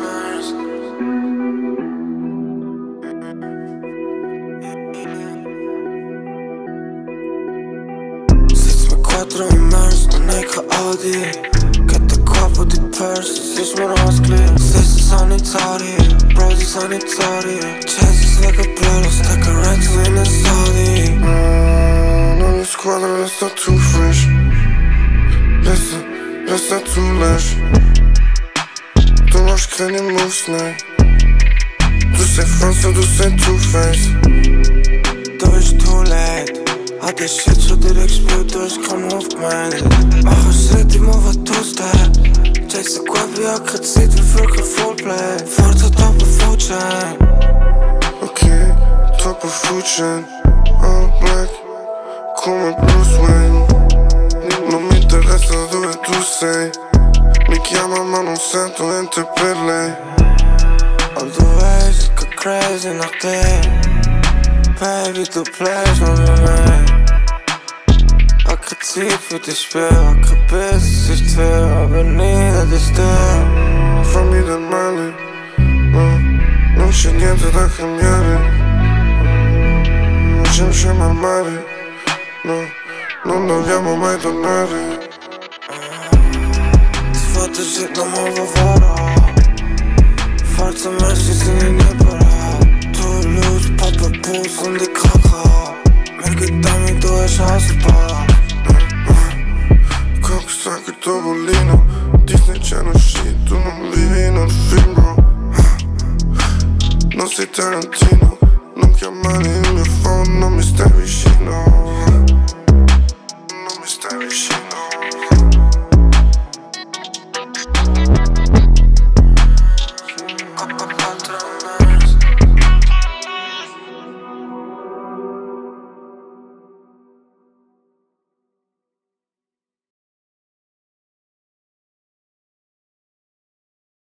mesi Sitz med quattro Merz, non è che te capo di persi, sitz med raskli Sitz sanitari, brody sanitari Chesi svega stäcker renzo in en Saudi Mm, non è squadra, resta too fresh Resta, resta too lash Du keine moves, nej Du sei Franz och du sei two-face Då är det too late Hade shit så direkt sprutor kom upp med Mach shit i mova toaster Chase quabi jag kan se till frukar fullplay Forza topp och fortune Okej, top of food chain All black, kommer Bruce Wayne. Non mi interessa dove tu sei Mi chiama ma non sento niente per lei. All the ways go crazy notte Baby tu please non me Anche tipo ti spiego Anche pensi si spero a venire di te. Fammi del male no, Non c'è niente da cambiare. Non c'è un scemo al mare No, non dobbiamo mai tornare. Тъжи дома във вора Фарца мърши си ни не пара Той люд папа пулсъм де кака Мерги дами то е шасипа Како са като болина Дисни че на шито нам ливи на фим бро Non sei Tarantino Non chiamare il mio phone Non mi stai vicino